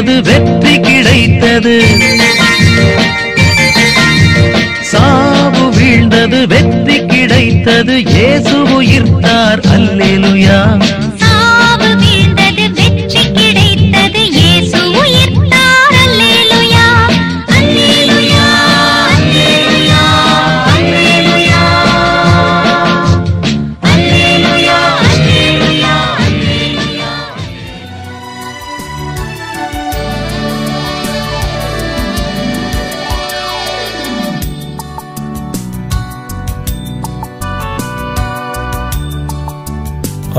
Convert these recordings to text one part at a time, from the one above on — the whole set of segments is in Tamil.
கிடைத்தது வெற்றி கிடைத்தது. சாவு வீழ்ந்தது வெற்றி கிடைத்தது. இயேசு உயிர்த்தார் அல்லேலுயா.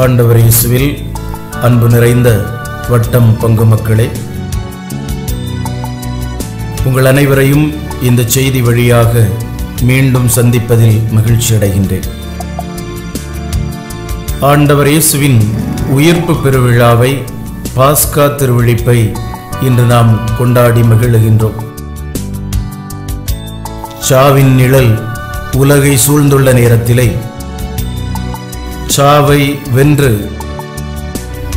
ஆண்டவர் இயேசுவில் அன்பு நிறைந்த வட்டம் பங்கு மக்களே உங்கள் அனைவரையும் இந்த செய்தி வழியாக மீண்டும் சந்திப்பதில் மகிழ்ச்சி அடைகின்றேன். ஆண்டவர் இயேசுவின் உயிர்ப்பு பெருவிழாவை பாஸ்கா திருவிழிப்பை இன்று நாம் கொண்டாடி மகிழுகின்றோம். சாவின் நிழல் உலகை சூழ்ந்துள்ள நேரத்திலே சாவை வென்று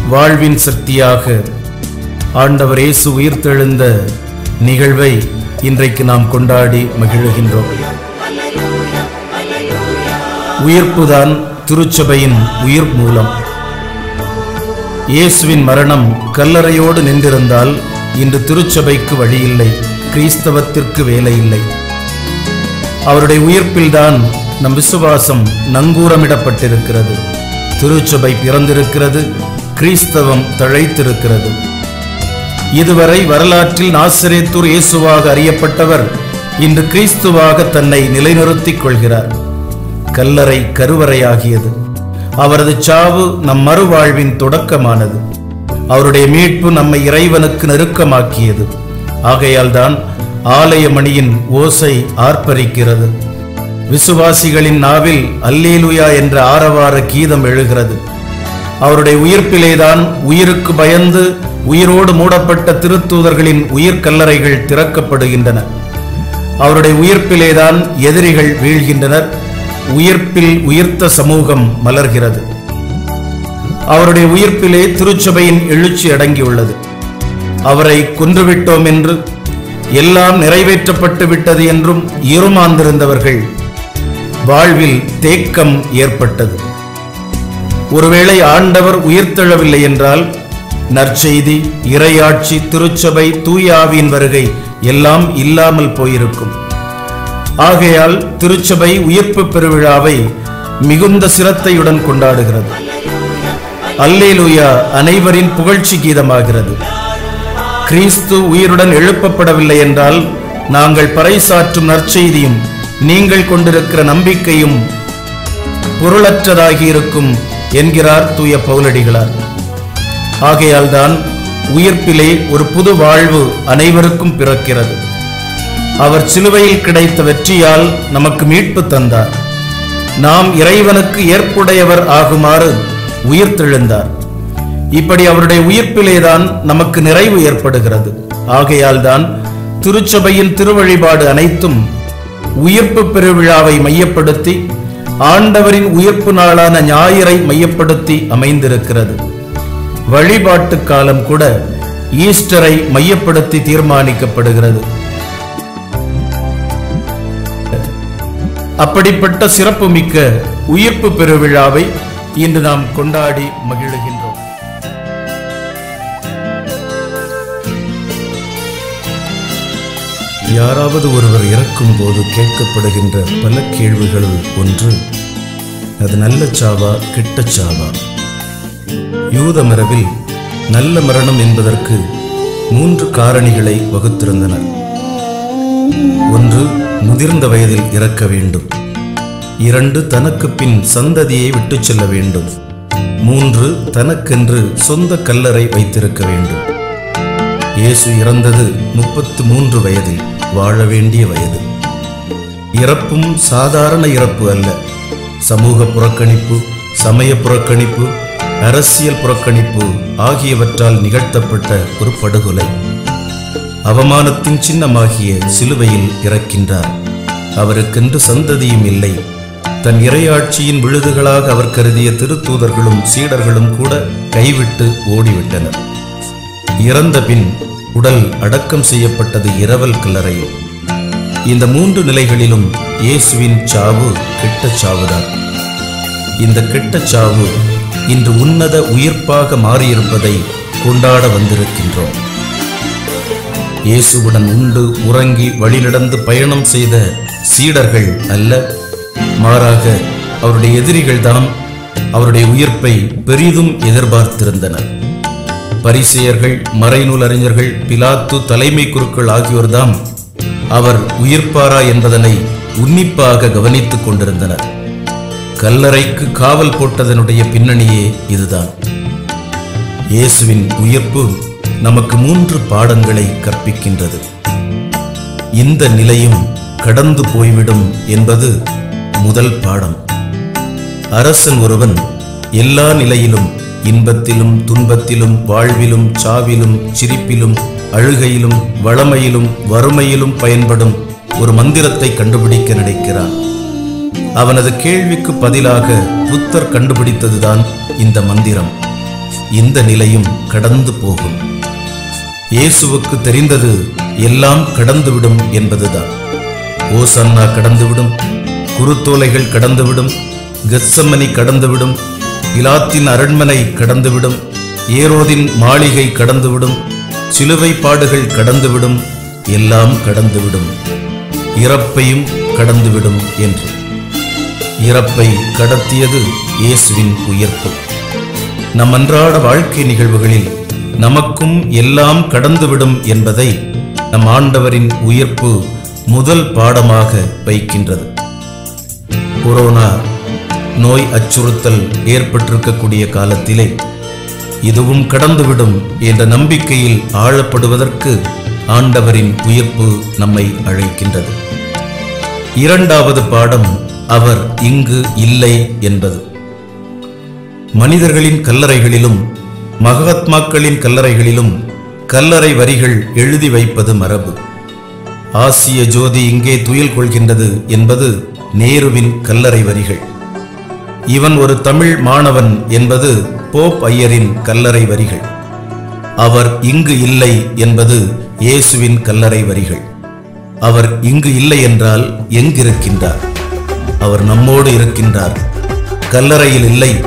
வாழ்வின் சக்தியாக ஆண்டவர் இயேசு உயிர்த்தெழுந்த நிகழ்வை இன்றைக்கு நாம் கொண்டாடி மகிழுகின்றோம். உயிர்ப்புதான் திருச்சபையின் உயிர் மூலம். இயேசுவின் மரணம் கல்லறையோடு நின்றிருந்தால் இன்று திருச்சபைக்கு வழியில்லை கிறிஸ்தவத்திற்கு வேலை இல்லை அவருடைய உயிர்ப்பில்தான் நம் விசுவாசம் நங்கூரமிடப்பட்டிருக்கிறது. திருச்சபை பிறந்திருக்கிறது கிறிஸ்தவம் தழைத்திருக்கிறது. இதுவரை வரலாற்றில் நாசரேத்தூர் இயேசுவாக அறியப்பட்டவர் இன்று கிறிஸ்துவாக தன்னை நிலைநிறுத்திக் கொள்கிறார். கல்லறை கருவறையாகியது. அவரது சாவு நம் மறுவாழ்வின் தொடக்கமானது. அவருடைய மீட்பு நம்மை இறைவனுக்கு நெருக்கமாக்கியது. ஆகையால்தான் ஆலய மணியின் ஓசை ஆர்ப்பரிக்கிறது. விசுவாசிகளின் நாவில் அல்லேலுயா என்ற ஆரவார கீதம் எழுகிறது. அவருடைய உயிர்ப்பிலேதான் உயிருக்கு பயந்து உயிரோடு மூடப்பட்ட திருத்தூதர்களின் உயிர் கல்லறைகள் திறக்கப்படுகின்றன. அவருடைய உயிர்ப்பிலேதான் எதிரிகள் வீழ்கின்றனர். உயிர்ப்பில் உயிர்த்த சமூகம் மலர்கிறது. அவருடைய உயிர்ப்பிலே திருச்சபையின் எழுச்சி அடங்கியுள்ளது. அவரை கொன்றுவிட்டோம் என்று எல்லாம் நிறைவேற்றப்பட்டு விட்டது என்றும் இருமாந்திருந்தவர்கள் வாழ்வில் தேக்கம் ஏற்பட்டது. ஒருவேளை ஆண்டவர் உயிர்த்தெழவில்லை என்றால் நற்செய்தி இறையாட்சி திருச்சபை தூயாவின் வருகை எல்லாம் இல்லாமல் போயிருக்கும். ஆகையால் திருச்சபை உயிர்ப்பு பெருவிழாவை மிகுந்த சிரத்தையுடன் கொண்டாடுகிறது. அல்லேலூயா அனைவரின் புகழ்ச்சி கீதமாகிறது. கிறிஸ்து உயிருடன் எழுப்பப்படவில்லை என்றால் நாங்கள் பறைசாற்றும் நற்செய்தியும் நீங்கள் கொண்டிருக்கிற நம்பிக்கையும் பொருளற்றதாகி இருக்கும் என்கிறார் தூய பவுலடிகளார். ஆகையால்தான் உயிர்ப்பிலே ஒரு புது வாழ்வு அனைவருக்கும் பிறக்கிறது. அவர் சிலுவையில் கிடைத்த வெற்றியால் நமக்கு மீட்பு தந்தார். நாம் இறைவனுக்கு ஏற்புடையவர் ஆகுமாறு உயிர்த்தெழுந்தார் இப்படி அவருடைய உயிர்ப்பிலேதான் நமக்கு நிறைவு ஏற்படுகிறது. ஆகையால்தான் திருச்சபையின் திருவழிபாடு அனைத்தும் உயிர்ப்பு பெருவிழாவை மையப்படுத்தி ஆண்டவரின் உயிர்ப்பு நாளான ஞாயிறை மையப்படுத்தி அமைந்திருக்கிறது. வழிபாட்டு காலம் கூட ஈஸ்டரை மையப்படுத்தி தீர்மானிக்கப்படுகிறது. அப்படிப்பட்ட சிறப்புமிக்க உயிர்ப்பு பெருவிழாவை இன்று நாம் கொண்டாடி மகிழுகின்றோம். யாராவது ஒருவர் இறக்கும் போது கேட்கப்படுகின்ற பல கேள்விகளுள் ஒன்று அது நல்ல சாவா கெட்ட சாவா? யூத மரபில் நல்ல மரணம் என்பதற்கு மூன்று காரணிகளை வகுத்திருந்தனர். ஒன்று முதிர்ந்த வயதில் இறக்க வேண்டும். இரண்டு தனக்கு பின் சந்ததியை விட்டுச் செல்ல வேண்டும். மூன்று தனக்கென்று சொந்த கல்லறை வைத்திருக்க வேண்டும். இயேசு இறந்தது முப்பத்து மூன்று வயதில். வாழ வேண்டிய வயது. இறப்பும் சாதாரண இறப்பு அல்ல. சமூக புறக்கணிப்பு சமய புறக்கணிப்பு அரசியல் புறக்கணிப்பு ஆகியவற்றால் நிகழ்த்தப்பட்ட ஒரு படுகொலை. அவமானத்தின் சின்னமாகிய சிலுவையில் இறக்கின்றார். அவருக்கென்று சந்ததியும் இல்லை. தன் இறையாட்சியின் விழுதுகளாக அவர் கருதிய திருத்தூதர்களும் சீடர்களும் கூட கைவிட்டு ஓடிவிட்டனர். இறந்த பின் உடல் அடக்கம் செய்யப்பட்டது இரவல் கல்லறையில் இந்த மூன்று நிலைகளிலும் இயேசுவின் சாவு கெட்ட சாவுதான். இந்த கெட்ட சாவு இன்று உன்னத உயிர்ப்பாக மாறியிருப்பதை கொண்டாட வந்திருக்கின்றோம். இயேசுவுடன் உண்டு உறங்கி வழிநடந்து பயணம் செய்த சீடர்கள் அல்ல மாறாக அவருடைய எதிரிகள்தான் அவருடைய உயிர்ப்பை பெரிதும் எதிர்பார்த்திருந்தனர். பரிசெயர்கள் மறைநூல் அறிஞர்கள் பிலாத்து தலைமை குருக்கள் ஆகியோர்தாம் அவர் உயிர்ப்பாரா என்பதனை உன்னிப்பாக கவனித்துக் கொண்டிருந்தனர். கல்லறைக்கு காவல் போட்டதனுடைய பின்னணியே இதுதான். இயேசுவின் உயிர்ப்பு நமக்கு மூன்று பாடங்களை கற்பிக்கின்றது. இந்த நிலையும் கடந்து போய்விடும் என்பது முதல் பாடம். அரசன் ஒருவன் எல்லா நிலையிலும் இன்பத்திலும் துன்பத்திலும் வாழ்விலும் சாவிலும் சிரிப்பிலும் அழுகையிலும் வளமையிலும் வறுமையிலும் பயன்படும் ஒரு மந்திரத்தை கண்டுபிடிக்க நினைக்கிறான். அவனது கேள்விக்கு பதிலாக புத்தர் கண்டுபிடித்ததுதான் இந்த மந்திரம். இந்த நிலையும் கடந்து போகும். இயேசுவுக்கு தெரிந்தது எல்லாம் கடந்துவிடும் என்பதுதான். ஓசன்னா கடந்துவிடும் குருத்தோலைகள் கடந்துவிடும் கெத்சமனி கடந்துவிடும் பிலாத்தின் அரண்மனை கடந்துவிடும். ஏரோதின் மாளிகை கடந்துவிடும். சிலுவை பாடுகள் கடந்துவிடும். எல்லாம் கடந்துவிடும். இறப்பையும் கடந்துவிடும் என்று. இறப்பை கடத்தியது இயேசுவின் உயிர்ப்பு. நம் அன்றாட வாழ்க்கை நிகழ்வுகளில் நமக்கும் எல்லாம் கடந்துவிடும் என்பதை நம் ஆண்டவரின் உயிர்ப்பு முதல் பாடமாக வைக்கின்றது. கொரோனா நோய் அச்சுறுத்தல் ஏற்பட்டிருக்கக்கூடிய காலத்திலே இதுவும் கடந்துவிடும் என்ற நம்பிக்கையில் ஆழப்படுவதற்கு ஆண்டவரின் உயிர்ப்பு நம்மை அழைக்கின்றது. இரண்டாவது பாடம் அவர் இங்கு இல்லை என்பது. மனிதர்களின் கல்லறைகளிலும் மகாத்மாக்களின் கல்லறைகளிலும் கல்லறை வரிகள் எழுதி வைப்பது மரபு. ஆசிய ஜோதி இங்கே துயில் கொள்கின்றது என்பது நேருவின் கல்லறை வரிகள். இவன் ஒரு தமிழ் மாணவன் என்பது போப் ஐயரின் கல்லறை வரிகள். அவர் இங்கு இல்லை என்பது இயேசுவின் கல்லறை வரிகள். அவர் இங்கு இல்லை என்றால் எங்கிருக்கின்றார்? அவர் நம்மோடு இருக்கின்றார். கல்லறையில் இல்லை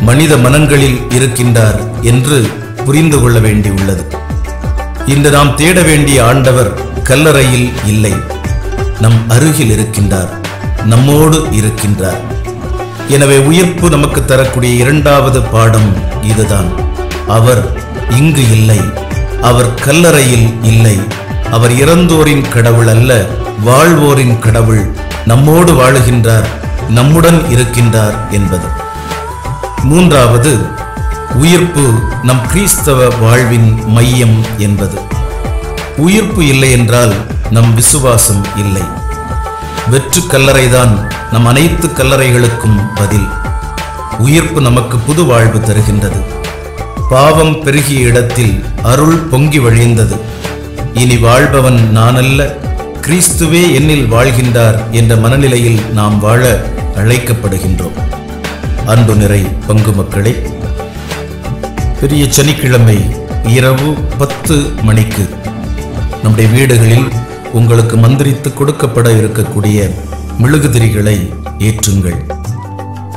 மனித மனங்களில் இருக்கின்றார் என்று புரிந்து கொள்ள வேண்டியுள்ளது. இன்று நாம் தேட வேண்டிய ஆண்டவர் கல்லறையில் இல்லை. நம் அருகில் இருக்கின்றார் நம்மோடு இருக்கின்றார். எனவே உயிர்ப்பு நமக்கு தரக்கூடிய இரண்டாவது பாடம் இதுதான். அவர் இங்கு இல்லை. அவர் கல்லறையில் இல்லை. அவர் இறந்தோரின் கடவுள் அல்ல வாழ்வோரின் கடவுள். நம்மோடு வாழுகின்றார் நம்முடன் இருக்கின்றார் என்பது. மூன்றாவது உயிர்ப்பு நம் கிறிஸ்தவ வாழ்வின் மையம் என்பது. உயிர்ப்பு இல்லை என்றால் நம் விசுவாசம் இல்லை. வெற்று கல்லறைதான் நம் அனைத்து கல்லறைகளுக்கும் பதில். உயிர்ப்பு நமக்கு புது வாழ்வு தருகின்றது. பாவம் பெருகிய இடத்தில் அருள் பொங்கி வழிந்தது. இனி வாழ்பவன் நானல்ல கிறிஸ்துவே என்னில் வாழ்கின்றார் என்ற மனநிலையில் நாம் வாழ அழைக்கப்படுகின்றோம். அன்பு நிறை பங்கு மக்களே பெரிய சனிக்கிழமை இரவு பத்து மணிக்கு நம்முடைய வீடுகளில் உங்களுக்கு மந்திரித்து கொடுக்கப்பட இருக்கக்கூடிய மெழுகுதிரிகளை ஏற்றுங்கள்.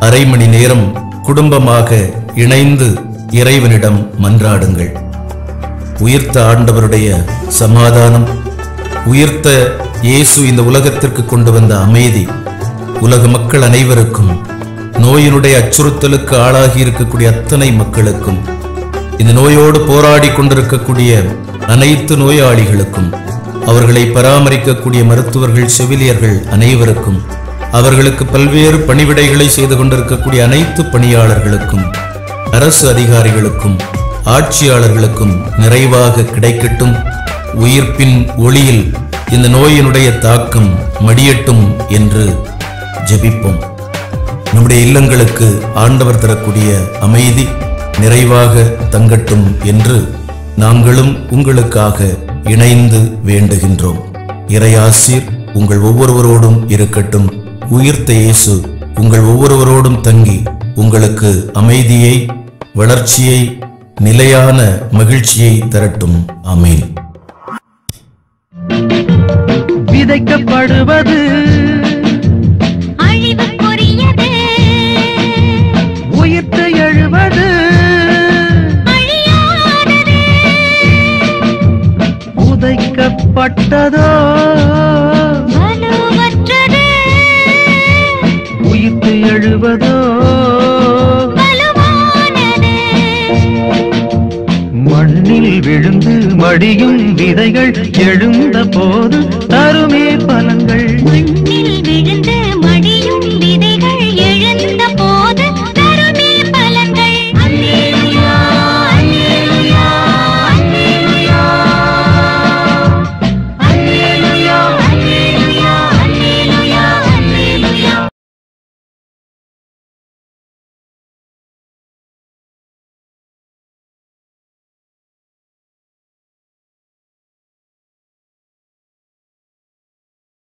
அரை மணி நேரம் குடும்பமாக இணைந்து இறைவனிடம் மன்றாடுங்கள். உயிர்த்த ஆண்டவருடைய சமாதானம் உயிர்த்த இயேசு இந்த உலகத்திற்கு கொண்டு வந்த அமைதி உலக மக்கள் அனைவருக்கும் நோயினுடைய அச்சுறுத்தலுக்கு ஆளாகி இருக்கக்கூடிய அத்தனை மக்களுக்கும் இந்த நோயோடு போராடி கொண்டிருக்கக்கூடிய அனைத்து நோயாளிகளுக்கும் அவர்களை பராமரிக்கக்கூடிய மருத்துவர்கள் செவிலியர்கள் அனைவருக்கும் அவர்களுக்கு பல்வேறு பணிவிடைகளை செய்து கொண்டிருக்கக்கூடிய அனைத்து பணியாளர்களுக்கும் அரசு அதிகாரிகளுக்கும் ஆட்சியாளர்களுக்கும் நிறைவாக கிடைக்கட்டும். உயிர்ப்பின் ஒளியில் இந்த நோயினுடைய தாக்கம் மடியட்டும் என்று ஜெபிப்போம். நம்முடைய இல்லங்களுக்கு ஆண்டவர் தரக்கூடிய அமைதி நிறைவாக தங்கட்டும் என்று நாங்களும் உங்களுக்காக இணைந்து வேண்டுகின்றோம். இறையாசிர் உங்கள் ஒவ்வொருவரோடும் இருக்கட்டும். உயிர்த்த இயேசு உங்கள் ஒவ்வொருவரோடும் தங்கி உங்களுக்கு அமைதியை வளர்ச்சியை நிலையான மகிழ்ச்சியை தரட்டும். அமேன் விதைக்கப்படுவது வலுவற்றது உயிர்த்து எழுவதோ? மண்ணில் விழுந்து மடியும் விதைகள் எழுந்த போது